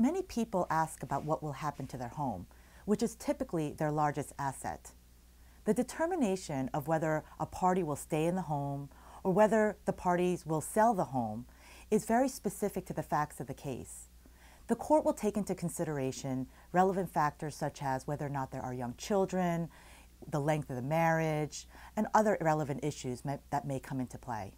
Many people ask about what will happen to their home, which is typically their largest asset. The determination of whether a party will stay in the home or whether the parties will sell the home is very specific to the facts of the case. The court will take into consideration relevant factors such as whether or not there are young children, the length of the marriage, and other relevant issues may, that may come into play.